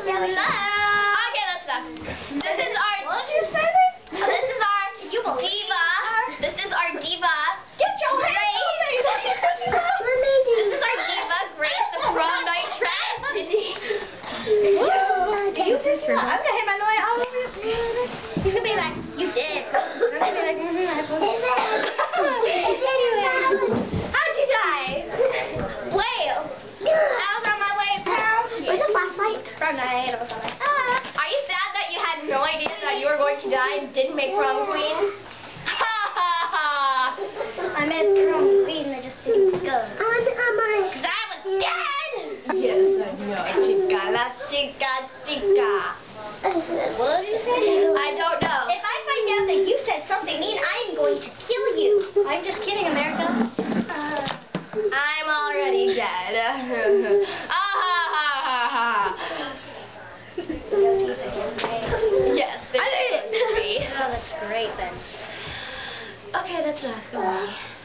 Okay, enough. This is our. What did you say? This is our Can you believe diva. This is our diva. Get your hands me! This is our diva, Grace, the prom night tragedy. Did you just I'm gonna hit my noise all over. He's gonna be like, you did. I'm gonna be like, mm-hmm, I told you. How'd you die? Whale. I was on my way prom. Where's the flashlight? Prom night. I was on. Ah. Are you sad that you had no idea that you were going to die and didn't make prom queen? Ha ha ha. I made prom queen, and I just didn't go. On my. Cause I was dead. Yes, I know. Chica, la chica, chica. What did you say? I don't know. If I find out that you said something mean, I am going to kill you. I'm just kidding, America. Uh, I'm already dead. ah ha ha ha ha. Yes, I made it. Oh, that's great then. Okay, that's enough. Go away.